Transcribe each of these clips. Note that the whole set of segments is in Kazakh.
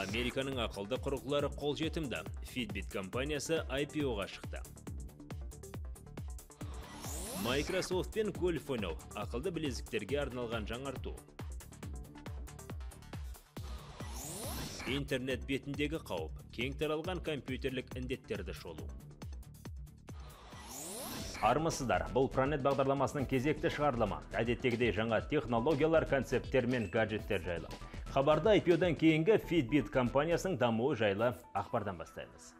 Американың ақылды құрылғылары қолжетімді. Fitbit компаниясы IPO-ға шықты. Microsoft пен гольф ойнау ақылды білезіктерге арналған жаңарту. Интернет бетіндегі қауіп, кең таралған компьютерлік індеттерді шолу. Армысыздар, бұл Planet бағдарламасының кезекті шығарылымы. Әдеттегідей жаңа технологиялар, концепттер мен гаджеттер жайлы. Хабарда IPO-дан кейінгі Fitbit компаниясының дамуы жайлы ақпардан бастаймыз.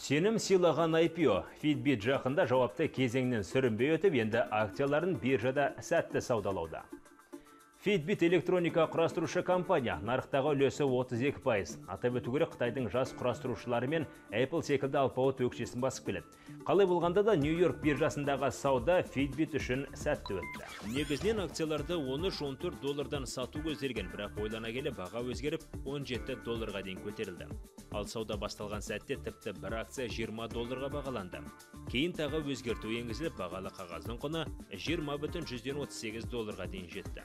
Сенім сыйлаған IPO Fitbit жақында жауапты кезеңнен сүрінбей өтіп, енді акцияларын биржада сәтті саудалауда. Fitbit электроника құрастырушы компания нарықтағы үлесі 32 пайыз. Атап өту керек Қытайдың жас құрастырушылары мен Apple секілді алпауыт өкшесін басып келеді. Қалай болғанда да Нью-Йорк биржасындағы сауда Fitbit үшін сәтті өтті. Негізінен акцияларды 13-14 доллардан сату көзделген, бірақ ойлана келе баға өзгеріп 17 долларға дейін көтерілді. Ал сауда басталған сәтте тіпті бір акция 20 долларға бағаланды. Кейін тағы өзгерту енгізіліп, бағалы қағаздың құны 20,138 долларға дейін жетті.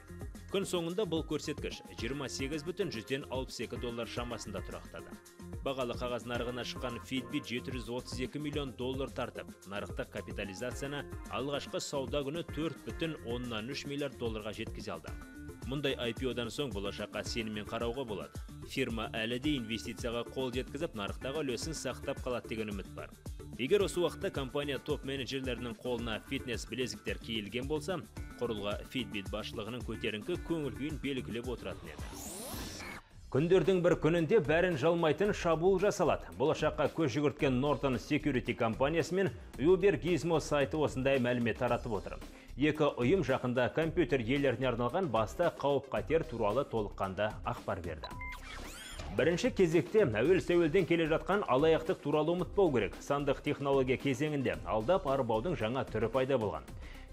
Күн соңында бұл көрсеткіш 28,62 доллар шамасында тұрақтады. Бағалы қағаз нарығына шыққан Fitbit 732 миллион доллар тартып, нарықтық капитализацияны алғашқы сауда күні 4,3 миллиард долларға жеткізе алды. Мұндай IPO-дан соң болашаққа сеніммен қарауға болады. Фирма әлі де инвестицияға қол жеткізіп, нарықтағы үлесін сақтап қалады деген үміт бар. Егер осы уақытта компания топ менеджерлерінің қолына фитнес білезіктер киілген болса, құрылға Fitbit басшылығының көтеріңкі көңіл күйін белгілеп отыратын еді. Күндердің бір күнінде бәрін жалмайтын шабуыл жасалады. Болашаққа көз жүгірткен Norton Security компаниясы мен Uber Gizmo сайты осындай мәлімет таратып отыр. Екі ұйым жақында компьютер иелеріне арналған баста қауіп қатер туралы толыққанды ақпар берді. Бірінші кезекте әуел сәуелден келе жатқан алаяқтық туралы ұмытпау керек. Сандық технология кезеңінде алдап арбаудың жаңа түрі пайда болған.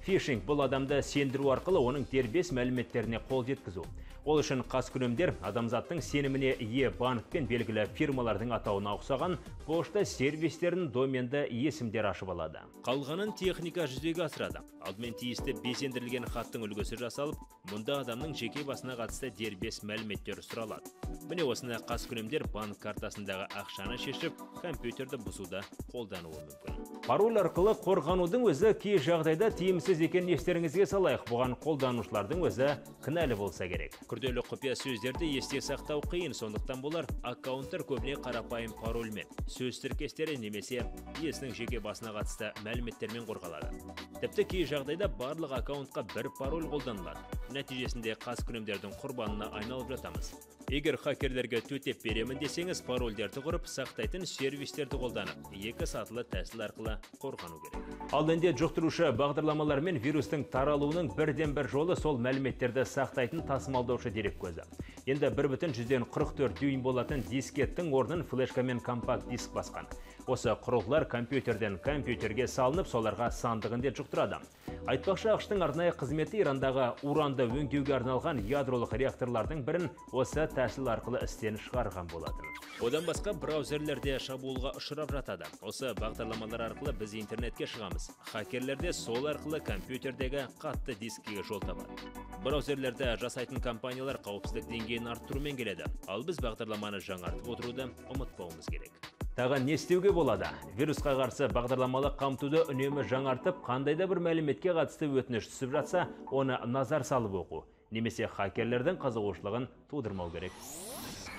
Фишинг бұл адамды сендіру арқылы оның дербес мәліметтеріне қол жеткізу. Ол үшін қаскүнемдер адамзаттың сеніміне ие банк пен белгілі фирмалардың атауына ұқсаған пошта сервистерін доменді есімдер ашып алады. Қалғанын техника жүзеге асырады. Алдымен тиісті безендірілген хаттың үлгісі жасалып, мұнда адамның жеке басына қатысты дербес мәліметтер сұралады. Міне осыны қаскүнемдер банк картасындағы ақшаны шешіп, компьютерді бұзуда қолдануы мүмкін. Пароль арқылы қорғанудың өзі кей жағдайда тиімсіз екен естеріңізге салайық. Бұған қолданушылардың өзі кінәлі болса керек. Күрделі құпия сөздерді есте сақтау қиын, сондықтан болар аккаунттар көбіне қарапайым парольмен, сөз тіркестері немесе иесінің жеке басына қатысты мәліметтермен қорғалады. Тіпті кей жағдайда барлық аккаунтқа бір пароль қолданылады. Нәтижесінде қаскүнемдердің құрбанына айналып жатамыз. Егер хакерлерге төтеп беремін десеңіз, парольдерді құрып, сақтайтын сервистерді қолданып, екі сатылы тәсіл арқылы қорғану керек. Ал енді жұқтырушы бағдарламалар мен вирустың таралуының бірден бір жолы сол мәліметтерді сақтайтын тасымалдаушы дерек көзі. Енді 1,44 дюйм болатын дискеттің орнын флешка мен компакт диск басқан. Осы құрылғылар компьютерден компьютерге салынып, соларға сандығын де жұқтырады. Айтпақшы ақштың арнайы қызметі Ирандағы уранды өңдеуге арналған ядролық реакторлардың бірін осы тәсіл арқылы істен шығарған болатын. Одан басқа браузерлерде шабуылға ұшырап жатады. Осы бағдарламалар арқылы біз интернетке шығамыз. Хакерлерде сол арқылы компьютердегі қатты дискіге жол табады. Браузерлерді жасайтын компаниялар қауіпсіздік деңгейін арттырумен келеді. Ал біз бағдарламаны жаңартып отыруды ұмытпауымыз керек. Тағы не істеуге болады? Вирусқа қарсы бағдарламалық қамтуды үнемі жаңартып, қандай да бір мәліметке қатысты өтініш түсіп жатса, оны назар салып оқу. Немесе хакерлердің қызығушылығын тудырмау керек.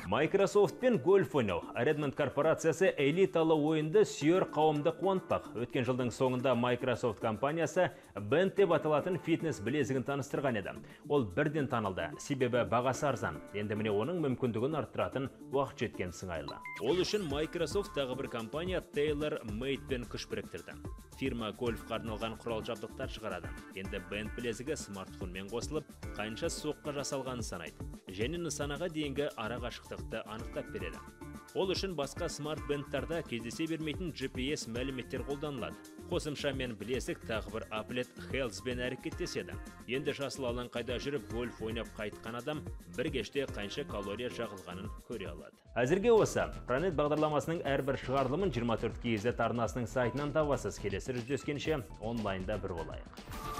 Microsoft пен гольф ойнау. Redmond корпорациясы элиталы ойынды сүйер қауымды қуантпақ. Өткен жылдың соңында Microsoft компаниясы Band деп аталатын фитнес білезігін таныстырған еді. Ол бірден танылды, себебі бағасы арзан. Енді міне оның мүмкіндігін арттыратын уақыт жеткен сыңайлы. Ол үшін Microsoft тағы бір компания Taylor Made пен күш біріктірді. Фирма гольфқа арналған құрал жабдықтар шығарады. Енді Band білезігі смартфонмен қосылып, қанша соққа жасалғанын санайды. Және нысанаға дейінгі ара қашықтықты анықтап береді. Ол үшін басқа смарт бендтарда кездесе бермейтін GPS мәліметтер қолданылады. Қосымша мен білесік тағы бір Applet Health бен әрекеттеседі. Енді жасыл алаңқайда жүріп гольф ойнап қайтқан адам бір кеште қанша калория жағылғанын көре алады. Әзірге осы. Planet бағдарламасының әрбір шығарылымын 24 KZ арнасының сайтынан табасыз. Келесі жүздескенше онлайнда бір болайық.